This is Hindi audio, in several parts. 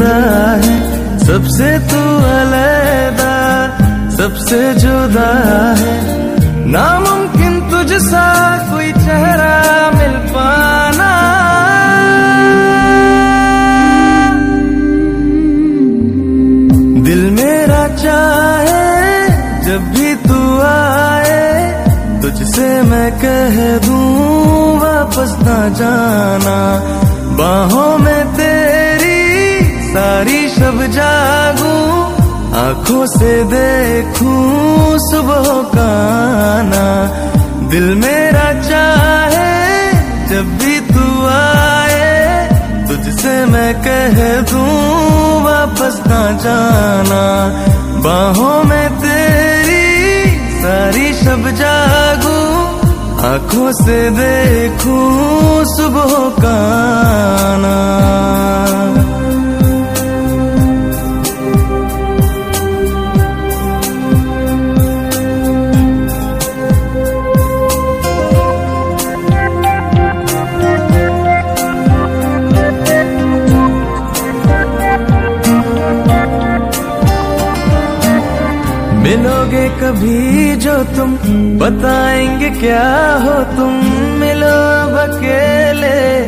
जुदा है। सबसे तू अलहदा सबसे जुदा है। नामुमकिन तुझसा कोई चेहरा मिल पाना। दिल मेरा चाहे, जब भी तू आए, तुझसे मैं कह दूँ, वापस ना जाना। बाहों में सारी शब जागू, आँखों से देखूँ सुबह का आना। दिल मेरा चाहे जब भी तू आए, तुझसे मैं कह दूँ वापस ना जाना। बाहों में तेरी सारी शब जागू, आँखों से देखूँ सुबह का मिलोगे कभी जो तुम, बताएँगे क्या हो तुम। मिलो अकेले,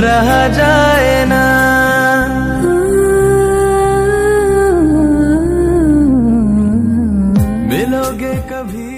रहा जाए ना। मिलोगे कभी